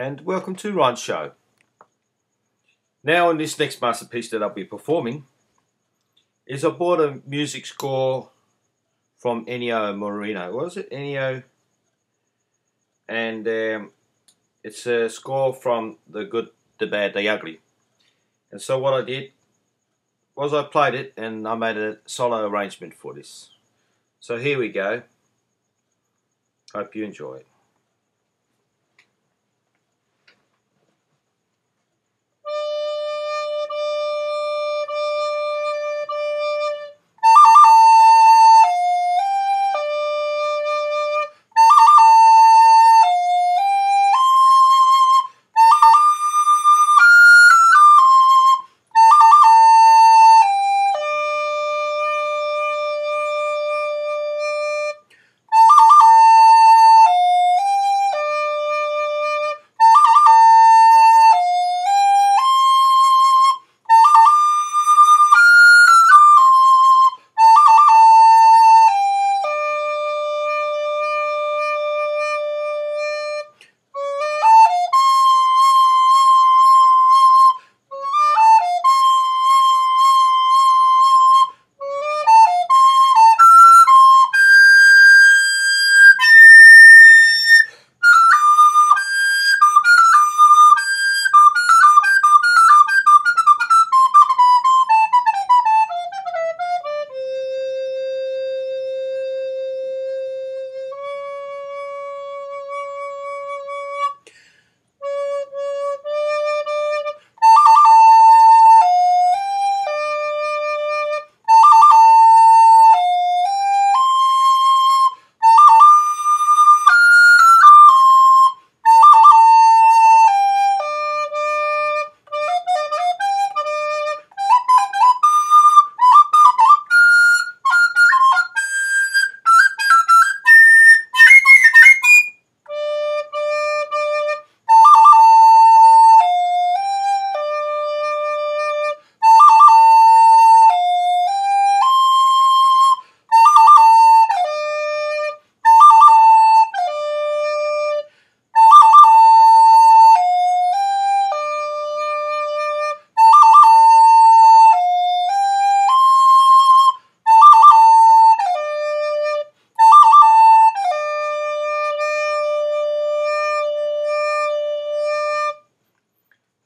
and welcome to Ron's show. Now in this next masterpiece that I'll be performing is I bought a music score from Ennio Morricone. What was it? Ennio? And um, it's a score from The Good, The Bad, The Ugly. And so what I did was I played it and I made a solo arrangement for this. So here we go. Hope you enjoy it.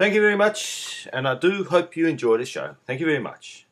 Thank you very much, and I do hope you enjoy the show. Thank you very much.